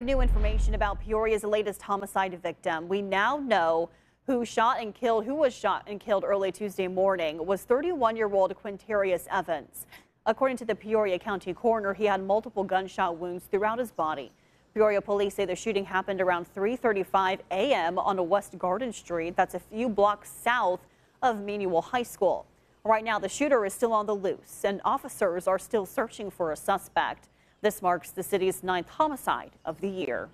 New information about Peoria's latest homicide victim. We now know who shot and killed, who was shot and killed early Tuesday morning was 31-year-old Quintarius Evans. According to the Peoria County coroner, he had multiple gunshot wounds throughout his body. Peoria police say the shooting happened around 3:35 a.m. on a West Garden Street. That's a few blocks south of Manual High School. Right now, the shooter is still on the loose, and officers are still searching for a suspect. This marks the city's ninth homicide of the year.